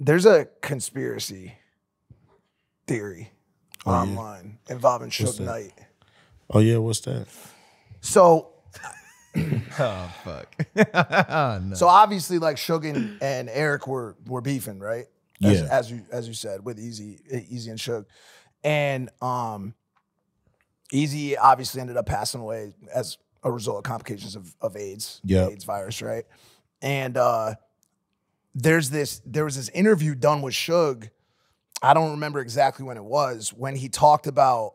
There's a conspiracy theory Oh, yeah? online involving Suge? Knight. Oh yeah, what's that? So Oh fuck. so obviously like Suge and, and Eric were were beefing, right? As, Yeah. as you as you said, with Eazy Eazy and Suge. And um Eazy obviously ended up passing away as a result of complications of, of AIDS. AIDS virus, right? And uh there's this there was this interview done with Suge. I don't remember exactly when it was, when he talked about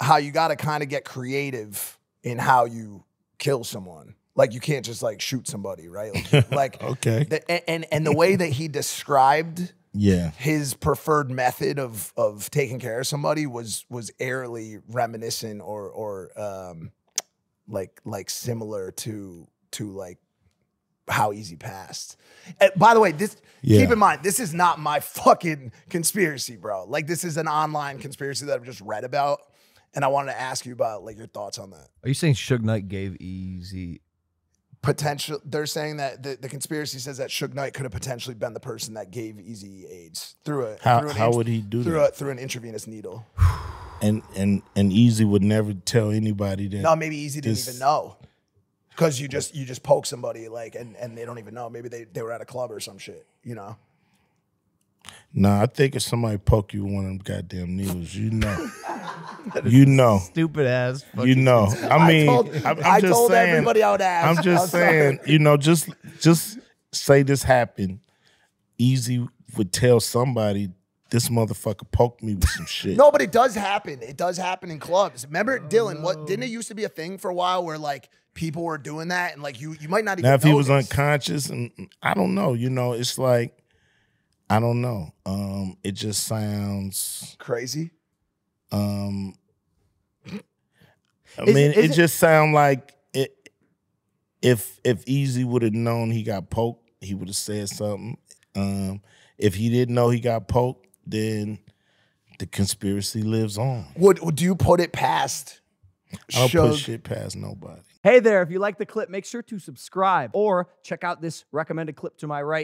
how you got to kind of get creative in how you kill someone. Like you can't just like shoot somebody, right? Like, like Okay. the, and and the way that he described Yeah. his preferred method of of taking care of somebody was was airily reminiscent or or um like like similar to to like how Eazy passed. And by the way, this Yeah. keep in mind this is not my fucking conspiracy, bro. Like this is an online conspiracy that I've just read about, and I wanted to ask you about like your thoughts on that. Are you saying Suge Knight gave Eazy? Potential. They're saying that the, the conspiracy says that Suge Knight could have potentially been the person that gave Eazy AIDS through a How through an how int- would he do through that? a, through an intravenous needle. And and and Eazy would never tell anybody that. No, maybe Eazy didn't This- even know. Cause you just you just poke somebody like and, and they don't even know. Maybe they, they were at a club or some shit, you know. Nah, I think if somebody poke you with one of them goddamn needles, you know, you know, Stupid ass. you know. I mean, told, I'm, I'm I just told saying. everybody I would ask. I'm just saying, you know, just just say this happened. Eazy would tell somebody this motherfucker poked me with some shit. No, but it does happen. It does happen in clubs. Remember, Dylan? What didn't it used to be a thing for a while where like people were doing that and like you you might not even Now, if he was notice. unconscious, and I don't know, you know, it's like I don't know. Um, it just sounds. crazy. Um, I Is mean, it- is it, it- just sound like it. If if Eazy would have known he got poked, he would have said something. Um, if he didn't know he got poked, then the conspiracy lives on. Would would you put it past? I don't Suge? put shit past nobody. Hey there, if you like the clip, make sure to subscribe or check out this recommended clip to my right.